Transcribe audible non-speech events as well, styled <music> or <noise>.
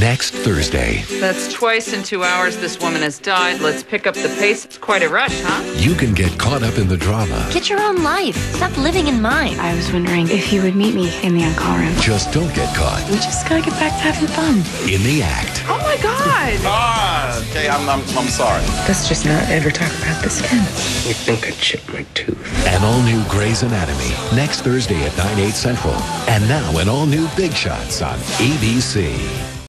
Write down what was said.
Next Thursday, That's twice in two hours this woman has died. Let's pick up the pace. It's quite a rush, huh? you can get caught up in the drama. Get your own life. Stop living in mine. I was wondering if you would meet me in the on-call room. Just don't get caught We just gotta get back to having fun. in the act. Oh my God! <laughs> Ah, okay, I'm, I'm, I'm sorry. Let's just not ever talk about this again. You think I chipped my tooth? An all new Grey's Anatomy next Thursday at 9, 8 central. And now an all new Big Shots on ABC.